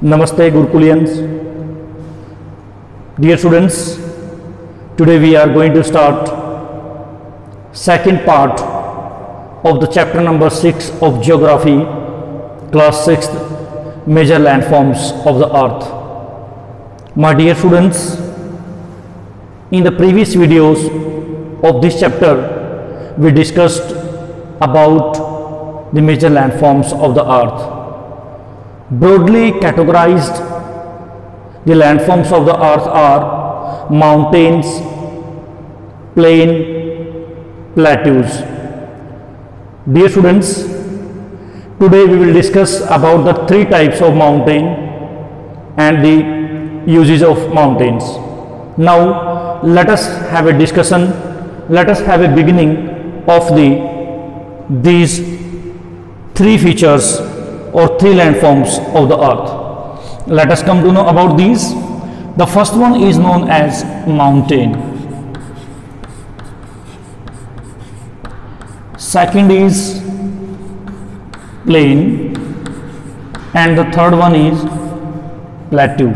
Namaste Gurukulians. Dear students, today we are going to start second part of the chapter number 6 of geography class 6th major landforms of the earth. My dear students, in the previous videos of this chapter we discussed about the major landforms of the earth broadly categorized. The landforms of the earth are mountains plain plateaus. Dear students today we will discuss about the three types of mountain and the uses of mountains. Now let us have a discussion let us have a beginning of the these three features or three landforms of the earth. Let us come to know about these. The first one is known as mountain. Second is plain and the third one is plateau.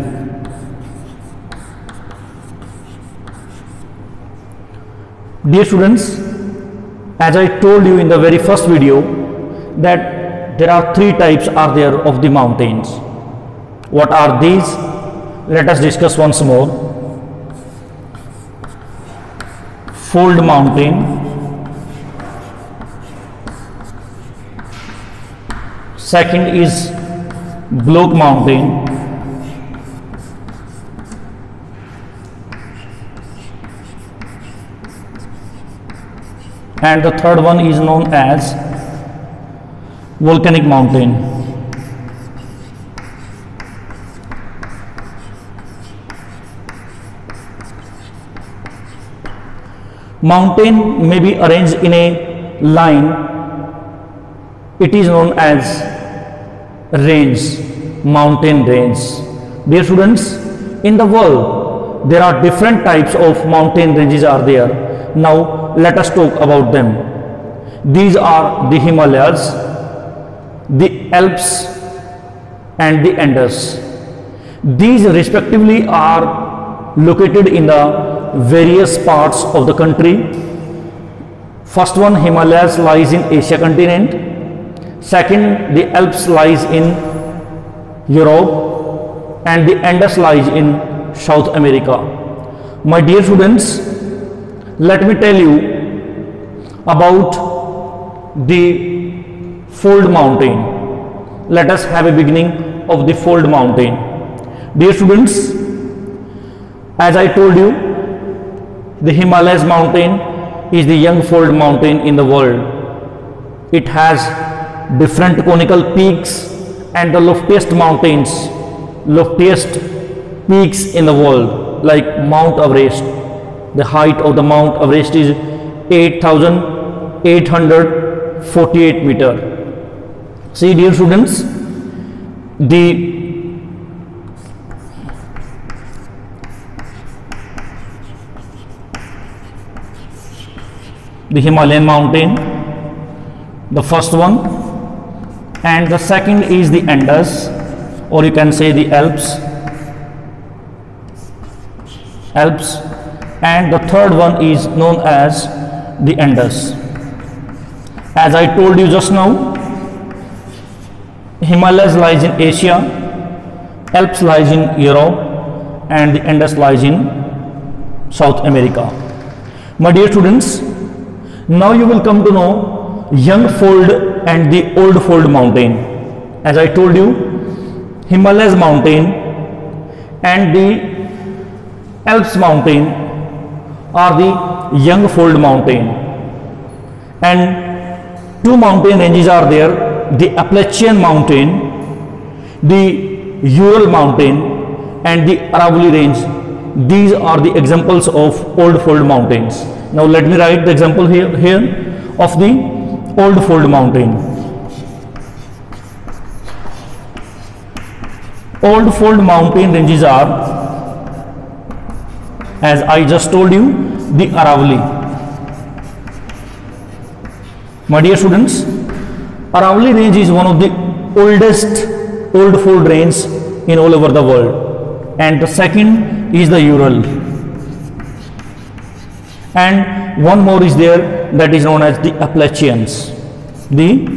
Dear students, as I told you in the very first video that there are three types are there of the mountains. What are these? Let us discuss once more. Fold mountain, second is block mountain, and the third one is known as volcanic mountain. Mountain may be arranged in a line. It is known as range, mountain range. Dear students, in the world there are different types of mountain ranges are there. Now let us talk about them. These are the Himalayas, the Alps and the Andes. These respectively are located in the various parts of the country. First one Himalayas lies in Asia continent. Second the Alps lies in Europe and the Andes lies in South America. My dear students, let me tell you about the fold mountain. Let us have a beginning of the fold mountain. Dear students as i told you the himalayas mountain is the young fold mountain in the world. It has different conical peaks and the loftiest mountains loftiest peaks in the world like mount everest. The height of the mount everest is 8848 meter see dear students the the himalayan mountain the first one and the second is the andes or you can say the alps. Alps. And the third one is known as the andes as i told you just now Himalayas lies in Asia, Alps lies in Europe and the Andes lies in South America. My dear students, now you will come to know young fold and the old fold mountain. As I told you, Himalayas mountain and the Alps mountain are the young fold mountain and two mountain ranges are there the Appalachian mountain, the Ural mountain and the Aravalli range. These are the examples of old fold mountains. Now let me write the example here, here of the old fold mountain. Old fold mountain ranges are as I just told you the Aravalli. My dear students, Aravalli range is one of the oldest old fold range in all over the world. And the second is the Ural. And one more is there that is known as the Appalachians. The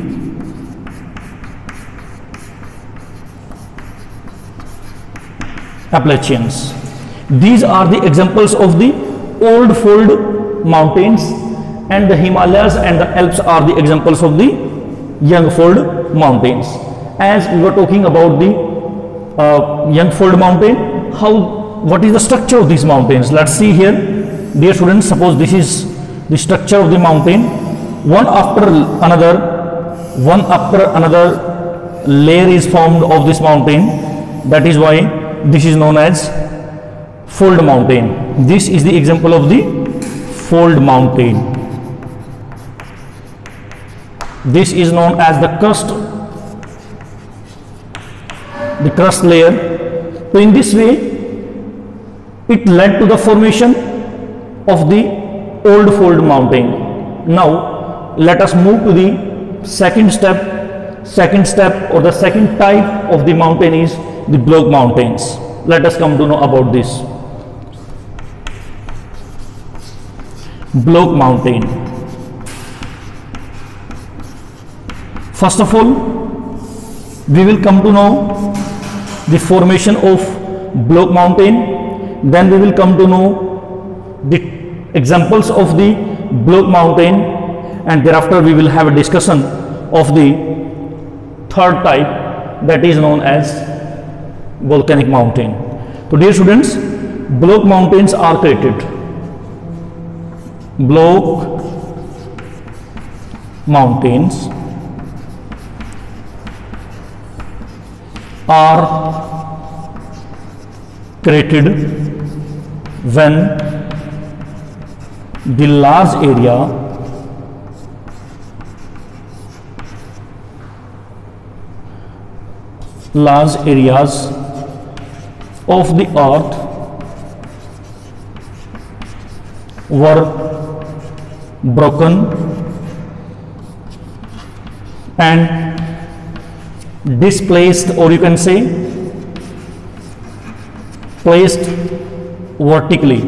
Appalachians. These are the examples of the old fold mountains and the Himalayas and the Alps are the examples of the young fold mountains. As we were talking about the uh, young fold mountain how what is the structure of these mountains? Let's see here. Dear students suppose this is the structure of the mountain. One after another one after another layer is formed of this mountain. That is why this is known as fold mountain. This is the example of the fold mountain this is known as the crust the crust layer. So in this way it led to the formation of the old fold mountain. Now let us move to the second step. Second step or the second type of the mountain is the block mountains. Let us come to know about this. Block mountain first of all we will come to know the formation of block mountain. Then we will come to know the examples of the block mountain. And thereafter we will have a discussion of the third type that is known as volcanic mountain. So dear students block mountains are created. Block mountains are created when the large area large areas of the earth were broken and displaced or you can say placed vertically.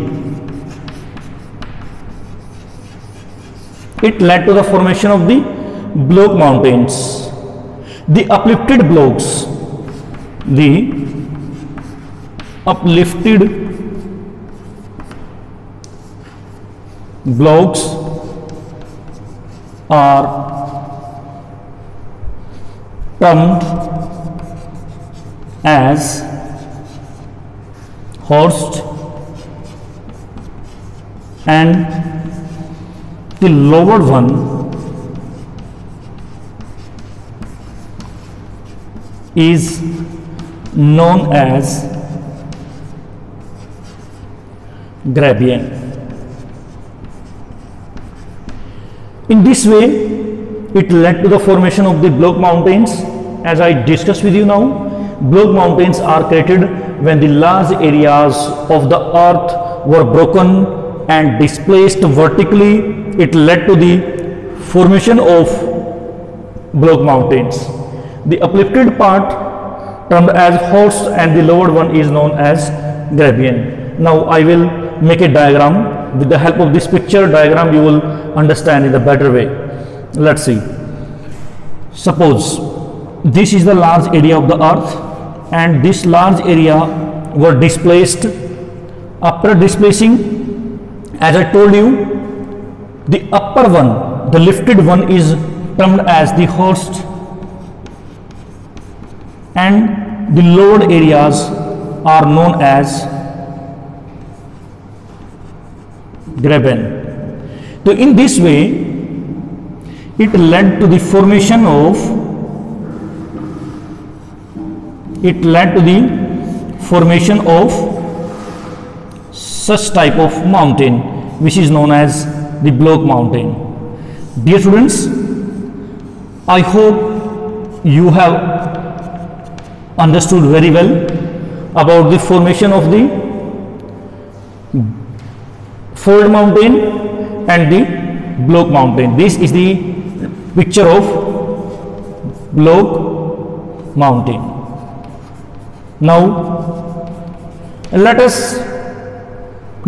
It led to the formation of the block mountains the uplifted blocks the uplifted blocks are termed as horst and the lower one is known as Graben. In this way, it led to the formation of the block mountains as I discussed with you now. Block mountains are created when the large areas of the earth were broken and displaced vertically. It led to the formation of block mountains. The uplifted part termed as horst and the lower one is known as Graben. Now I will make a diagram. With the help of this picture diagram you will understand in a better way let's see. Suppose this is the large area of the earth and this large area were displaced. After displacing as i told you the upper one the lifted one is termed as the horst. And the lowered areas are known as graben. So in this way it led to the formation of it led to the formation of such type of mountain which is known as the block mountain. Dear students i hope you have understood very well about the formation of the fold mountain and the block mountain. This is the picture of block mountain. Now let us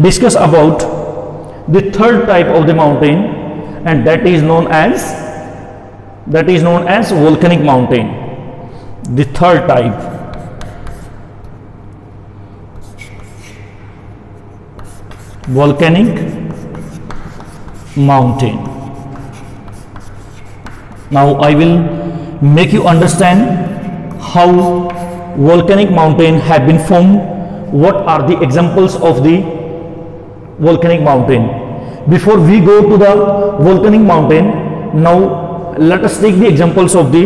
discuss about the third type of the mountain and that is known as that is known as volcanic mountain. The third type. Volcanic mountain now i will make you understand how volcanic mountain have been formed. What are the examples of the volcanic mountain? Before we go to the volcanic mountain now let us take the examples of the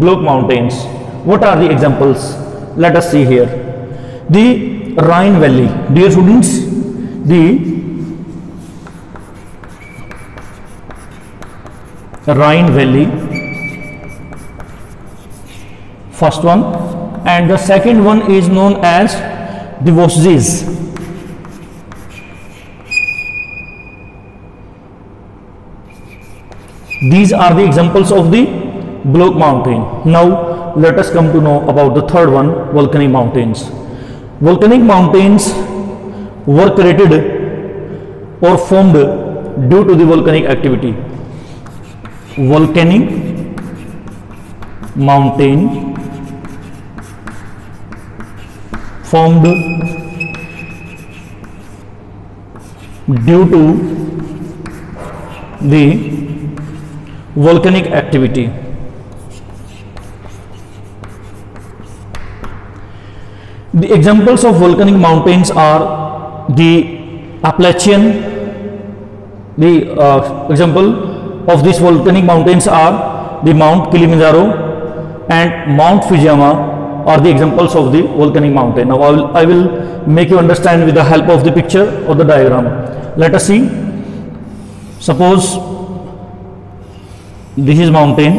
block mountains. What are the examples? Let us see here. The rhine valley. Dear students the rhine valley first one. And the second one is known as Vosges these are the examples of the block mountain. Now let us come to know about the third one volcanic mountains. Volcanic mountains were created or formed due to the volcanic activity. Volcanic mountain formed due to the volcanic activity. The examples of volcanic mountains are the appalachian. The uh, example of these volcanic mountains are the mount kilimanjaro and mount fujiyama are the examples of the volcanic mountain. Now I will, I will make you understand with the help of the picture or the diagram. Let us see. Suppose this is mountain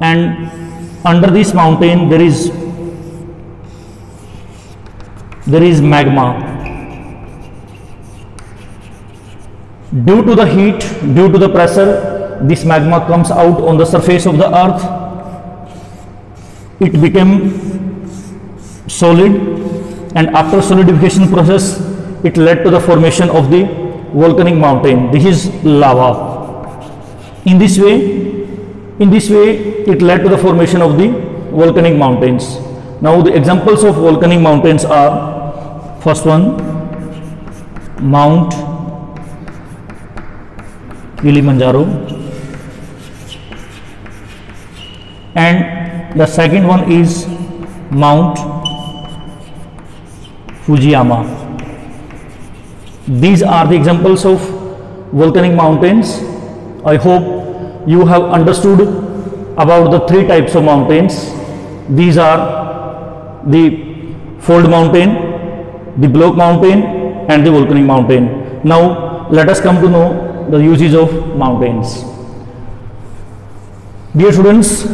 and under this mountain there is there is magma. Due to the heat due to the pressure this magma comes out on the surface of the earth it became solid and after solidification process it led to the formation of the volcanic mountain. This is lava. In this way in this way it led to the formation of the volcanic mountains. Now the examples of volcanic mountains are first one mount kilimanjaro and the second one is mount fujiyama. These are the examples of volcanic mountains. I hope you have understood about the three types of mountains. These are the fold mountain the block mountain and the volcanic mountain. Now let us come to know the uses of mountains. Dear students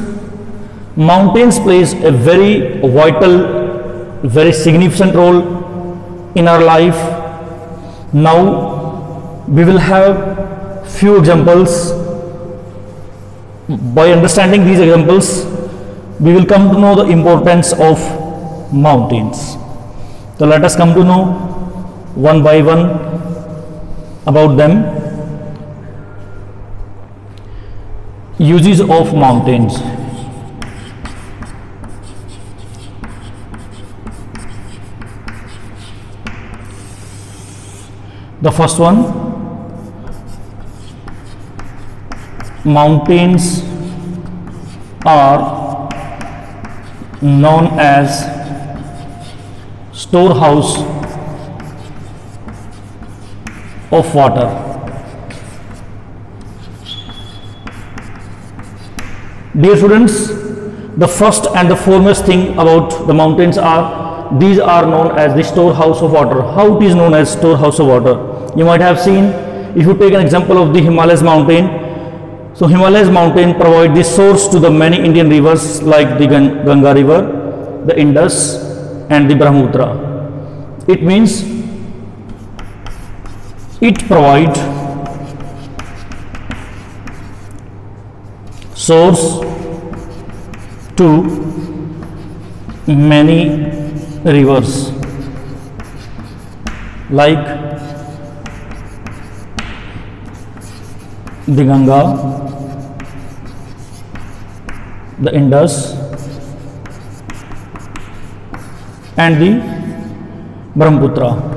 mountains plays a very vital very significant role in our life. Now we will have few examples. By understanding these examples we will come to know the importance of mountains. So let us come to know one by one about them. Uses of mountains the first one. Mountains are known as storehouse of water. Dear students the first and the foremost thing about the mountains are these are known as the storehouse of water. How it is known as storehouse of water you might have seen if you take an example of the himalayas mountain so himalayas mountain provide the source to the many indian rivers like the ganga river the indus and the brahmaputra it means it provide source to many rivers like the Ganga, the Indus, and the Brahmaputra.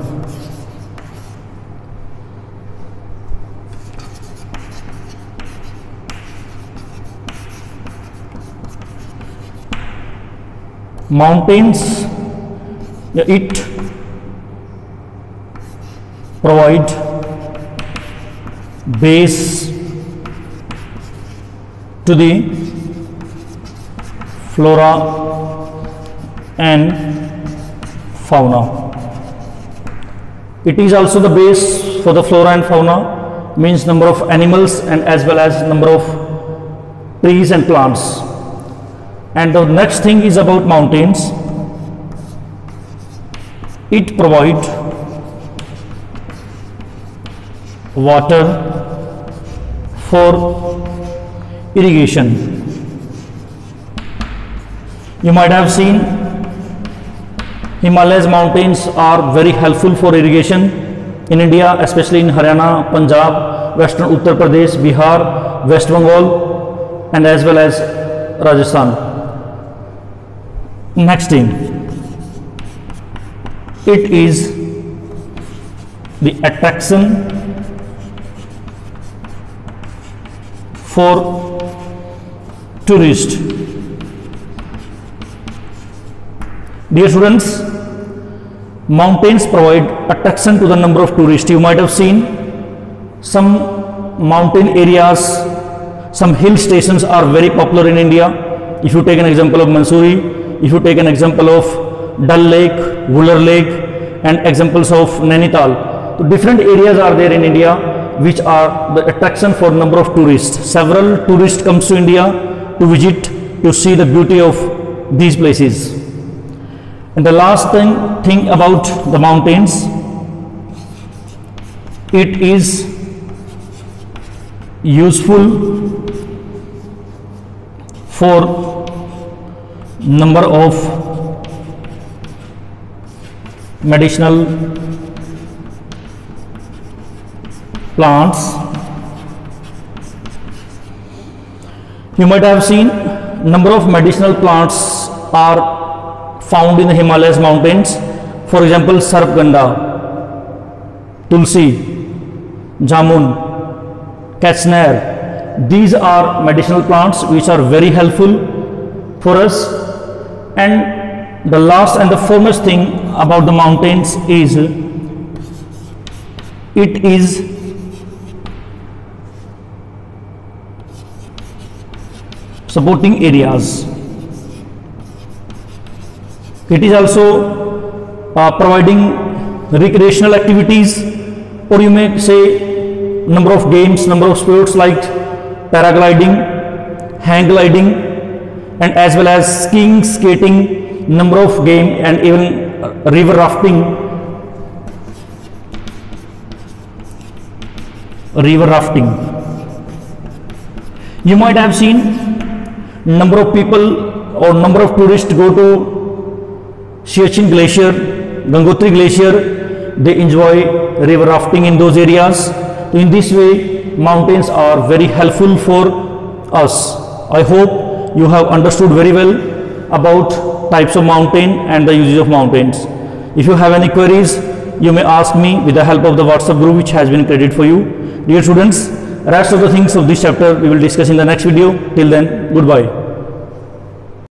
Mountains, it provide base to the flora and fauna. It is also the base for the flora and fauna means number of animals and as well as number of trees and plants. And the next thing is about mountains. It provide water for irrigation. You might have seen Himalayas mountains are very helpful for irrigation in India, especially in Haryana, Punjab, Western Uttar Pradesh, Bihar, West Bengal, and as well as Rajasthan. Next thing, it is the attraction for tourist. Dear students, mountains provide attraction to the number of tourists. You might have seen some mountain areas, some hill stations are very popular in India. If you take an example of Mansoori, if you take an example of Dal Lake, Wular Lake, and examples of Nainital. So different areas are there in India which are the attraction for number of tourists. Several tourists comes to India to visit to see the beauty of these places. And the last thing, thing about the mountains, it is useful for number of medicinal plants you might have seen number of medicinal plants are found in the himalayas mountains. For example sarpagandha tulsi jamun kachnar these are medicinal plants which are very helpful for us. And the last and the foremost thing about the mountains is it is supporting areas. It is also uh, providing recreational activities or you may say number of games number of sports like paragliding hang gliding and as well as skiing skating number of game and even uh, river rafting. River rafting. You might have seen number of people or number of tourists go to Siachen glacier Gangotri glacier. They enjoy river rafting in those areas. In this way mountains are very helpful for us. I hope you have understood very well about types of mountain and the uses of mountains. If you have any queries you may ask me with the help of the whatsapp group which has been created for you. Dear students rest of the things of this chapter we will discuss in the next video. Till then goodbye